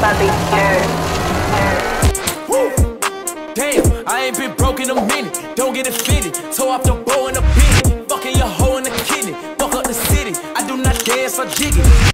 Bobby Damn, I ain't been broke in a minute. Don't get it fitted. Toe off the bow in a bit. Fucking your hoe in the kidney. Fuck up the city. I do not dance or jig it.